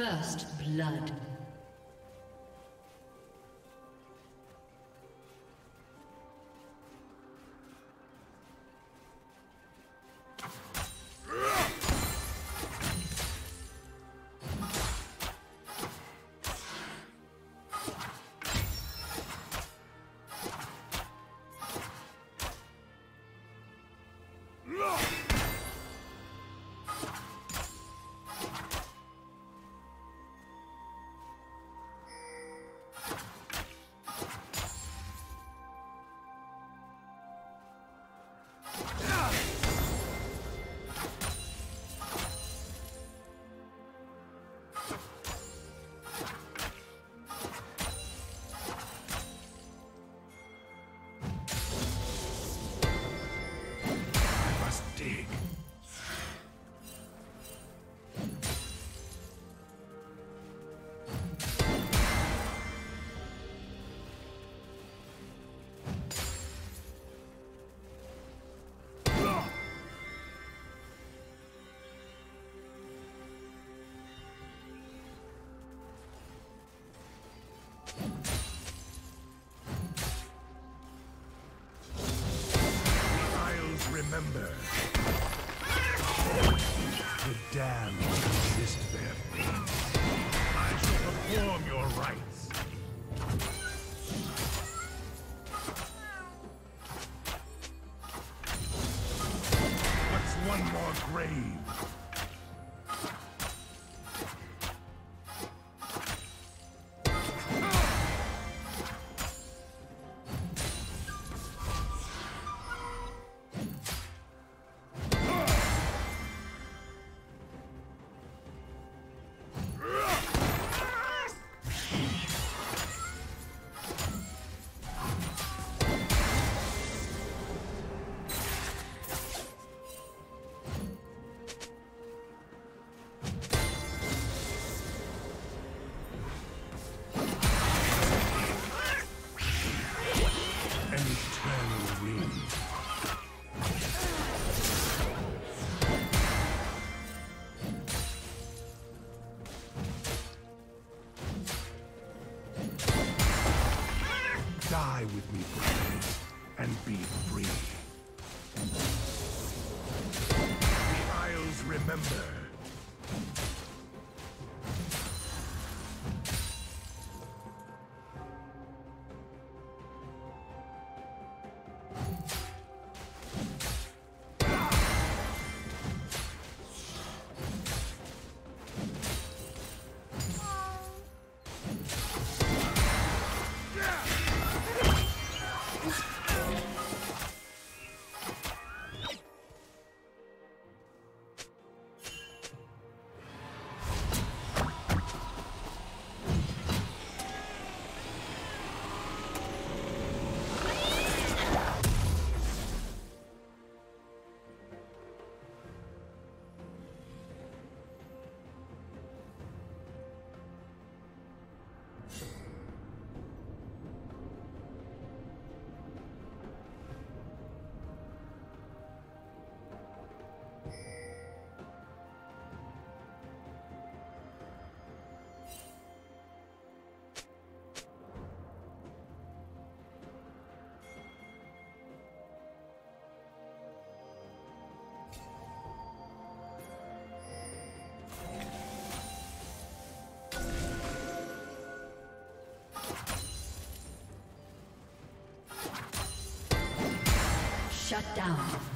First blood. And be free. Shut down.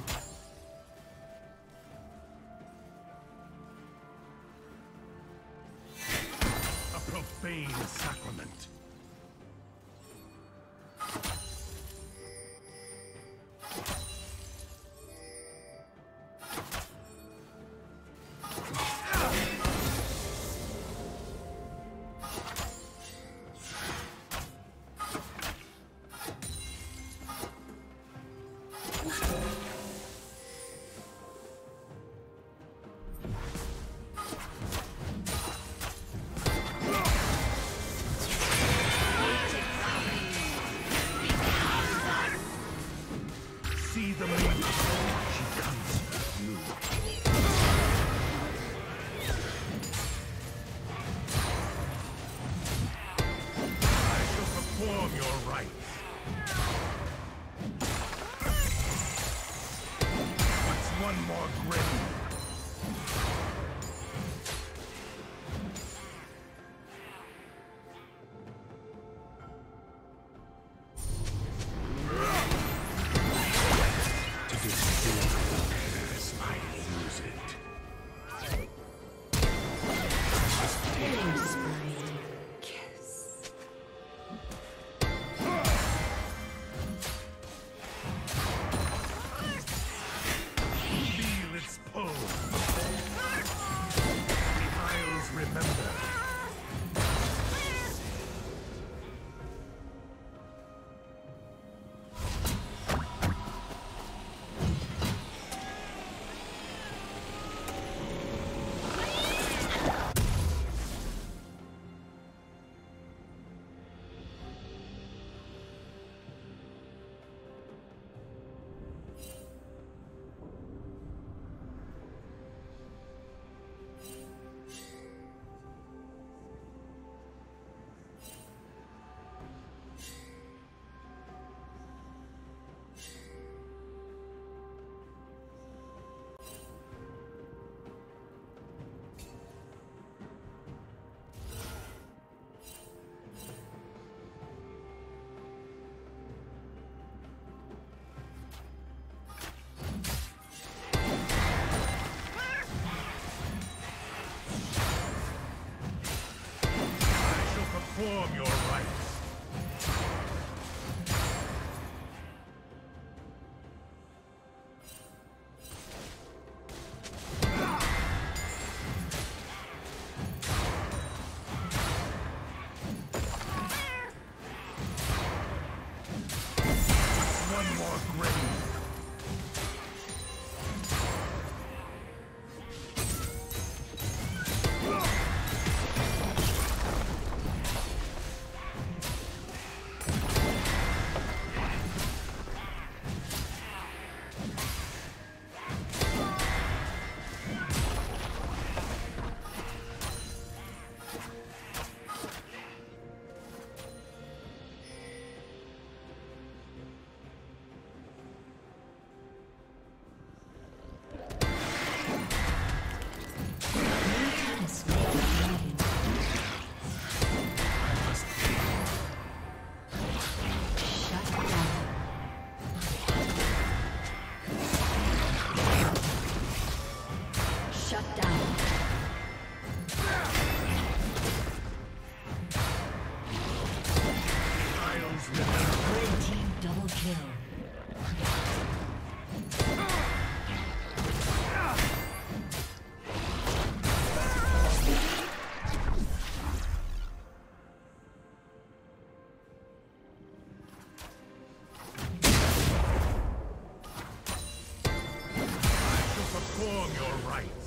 Red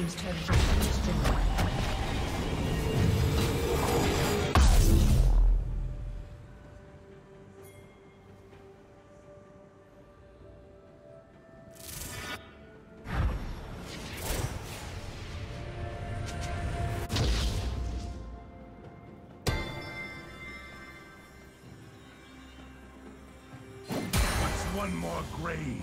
Team's turret has destroyed. one more grave?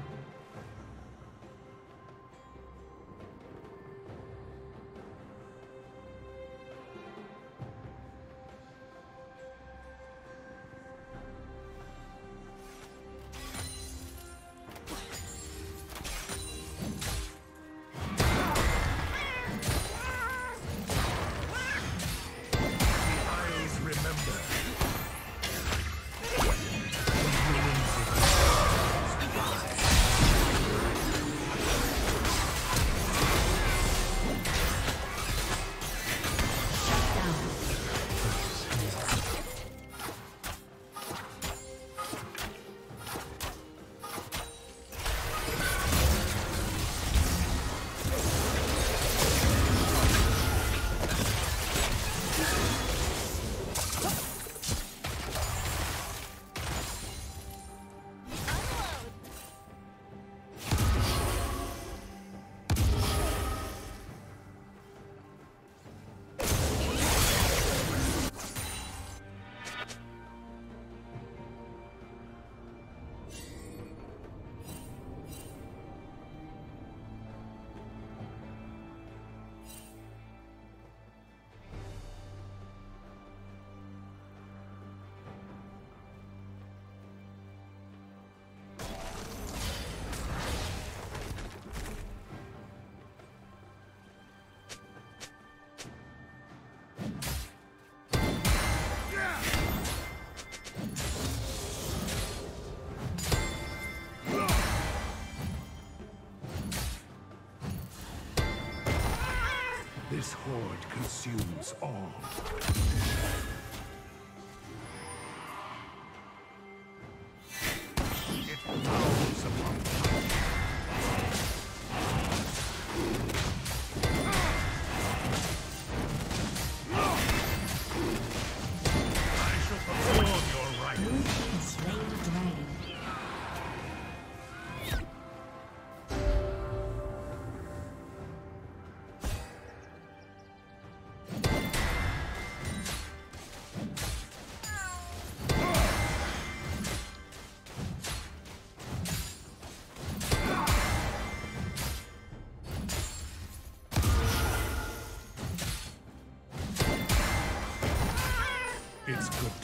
Consumes all.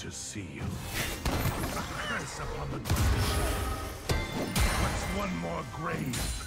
To see you. A curse upon the. What's one more grave?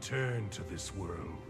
Return to this world.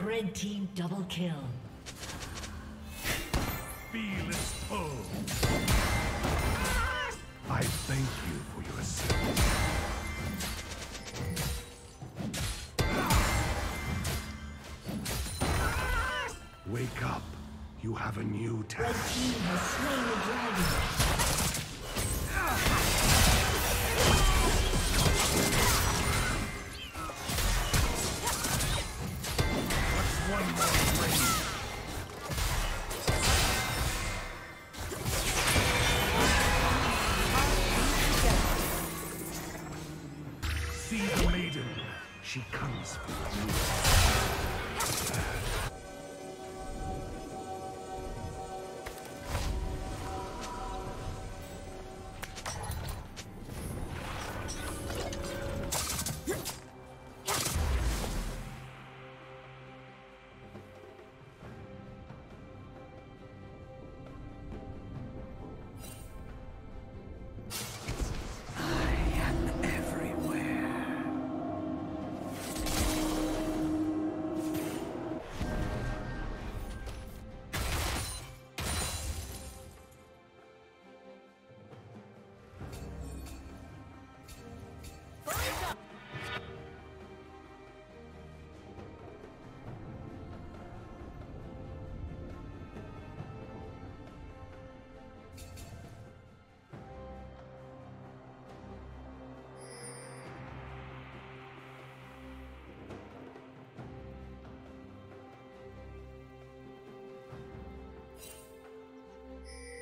Red team double kill. Feel its pull. I thank you for your service. Wake up. You have a new Red task. team has slain the dragon.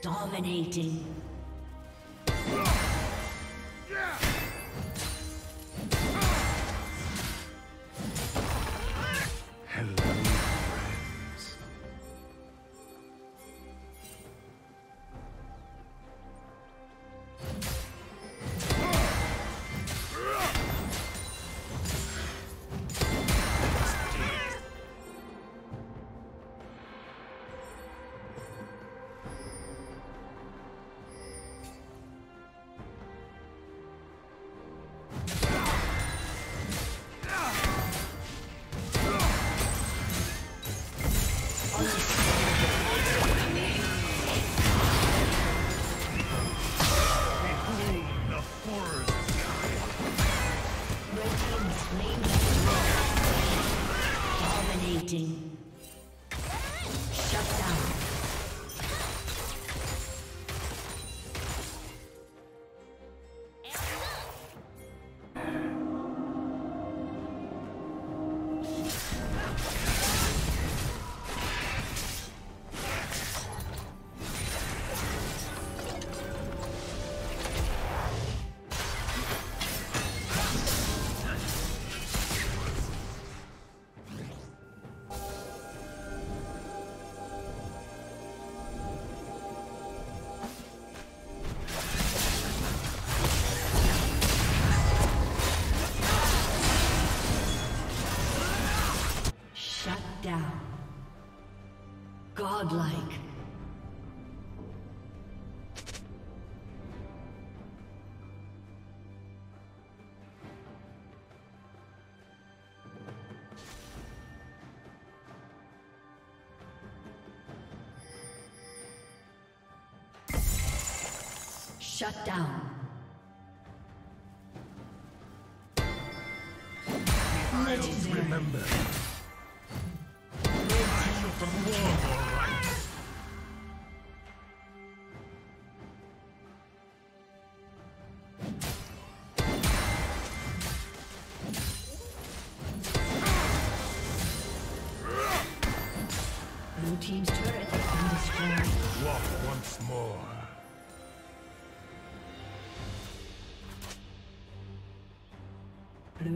Dominating. Godlike.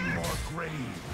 One more grave.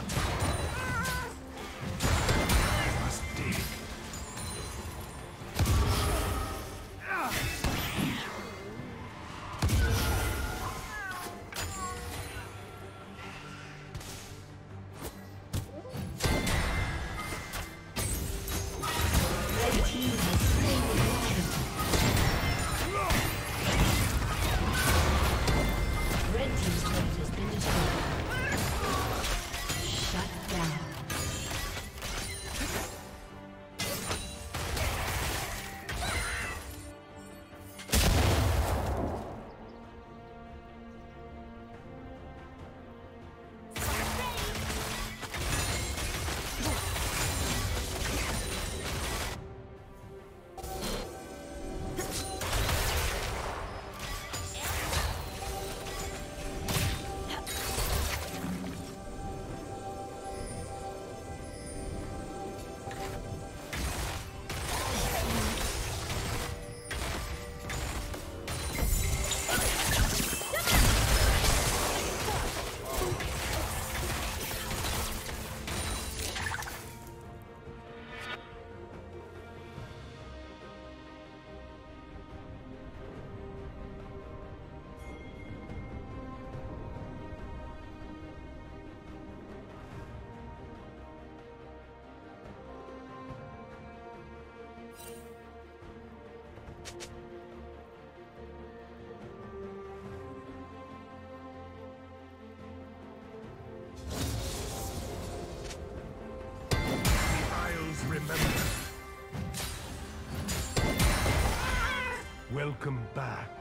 Welcome back.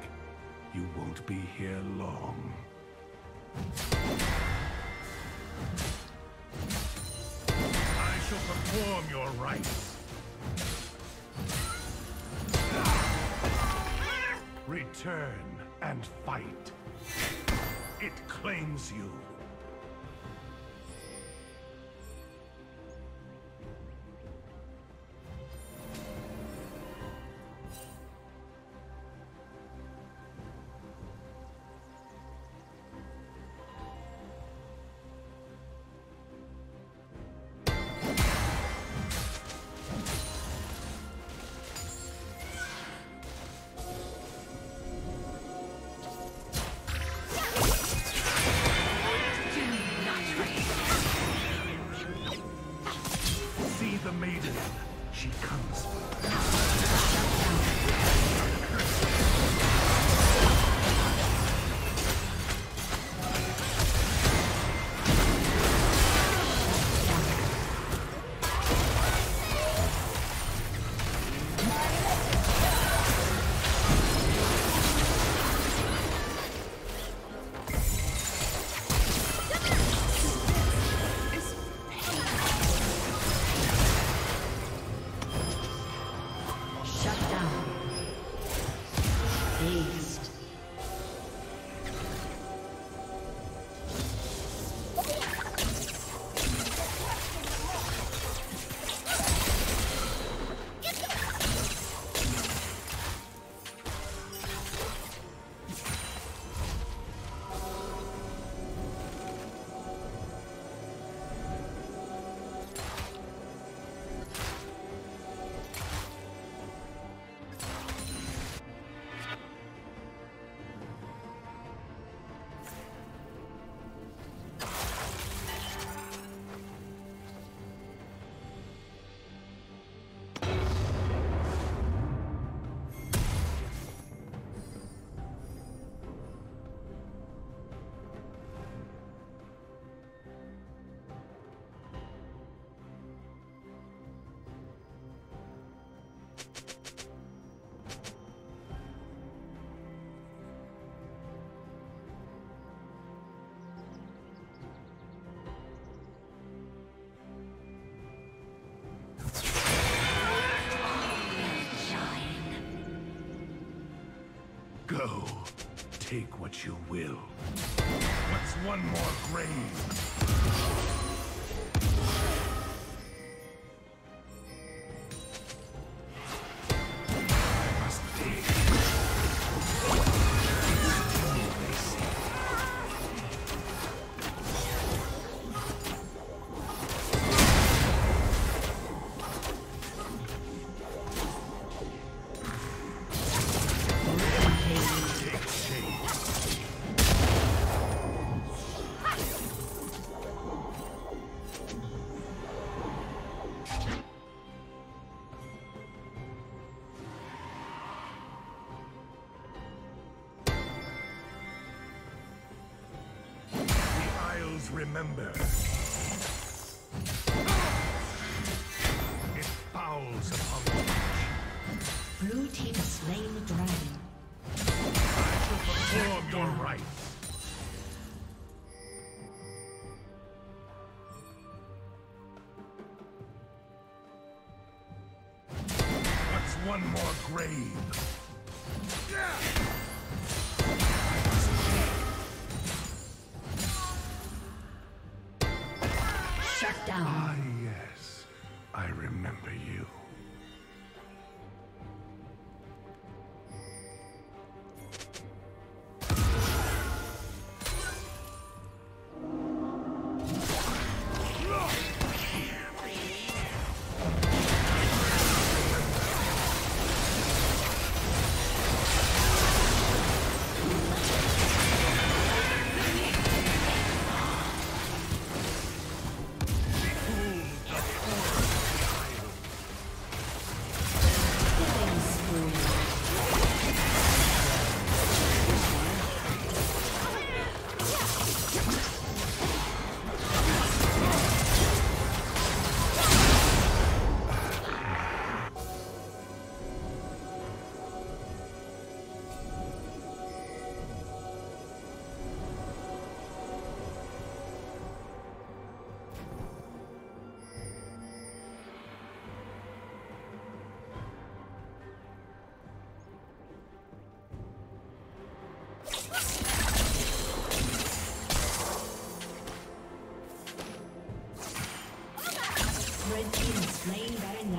You won't be here long. I shall perform your rites. Return and fight. It claims you. Go. Take what you will. What's one more grave? Slain the dragon. Perform your rites. What's one more grave?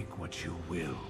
Take what you will.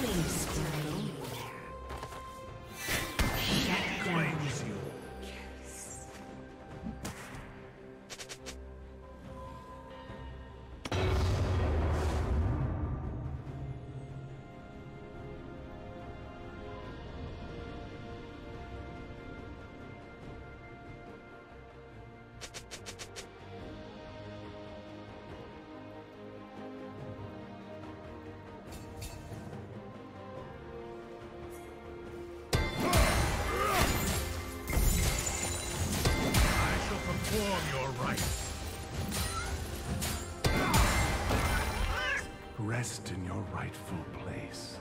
Killing Rest in your rightful place.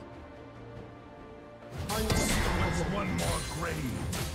One more grave.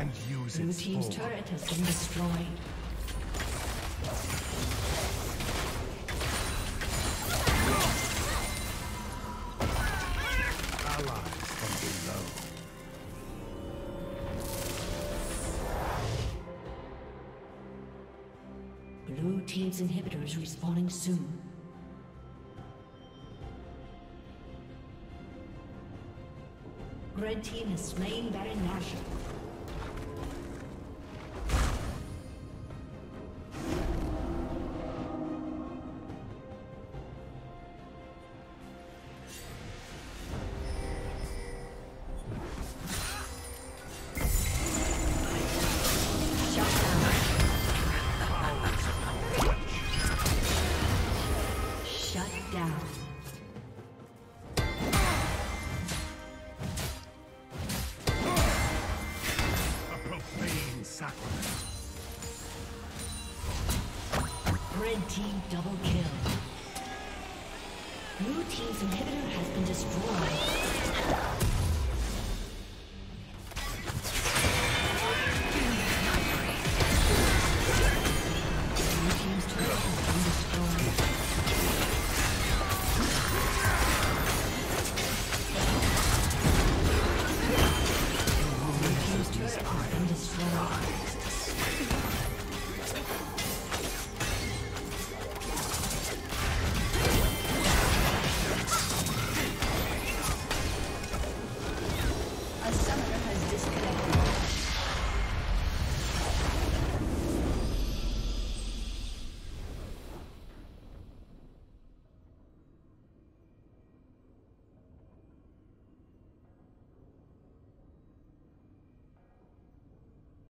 And use Blue its team's form. turret has been destroyed. Allies from below. Blue team's inhibitor is respawning soon. Red team has slain Baron Nashor.